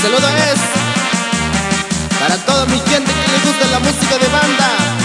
saludo es para toda mi gente que le gusta la música de banda.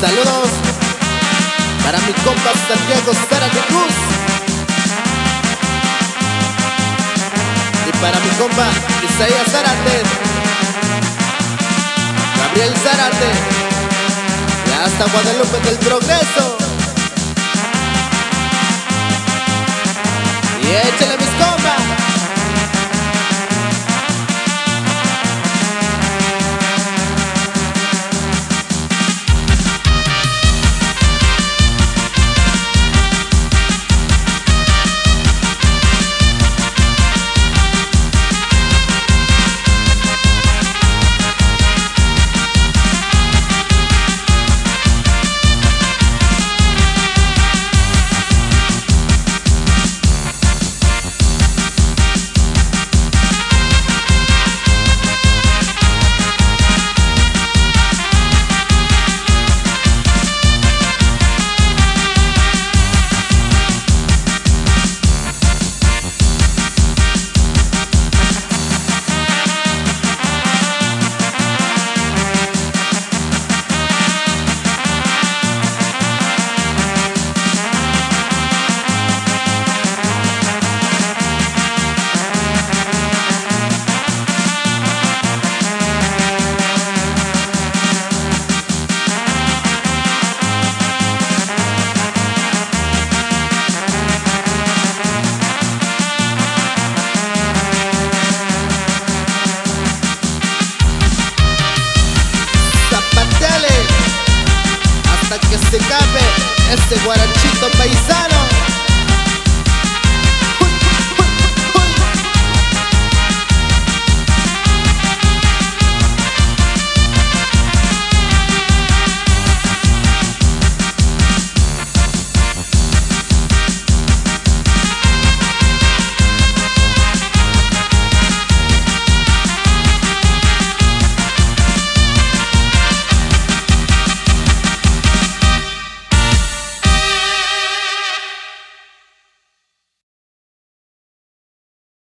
Saludos para mi compa Santiago Zárate Cruz. Y para mi compa Isaías Zárate. Gabriel Zárate. Y hasta Guadalupe del Progreso. Y échale hasta que se cabe este guarachito paisano.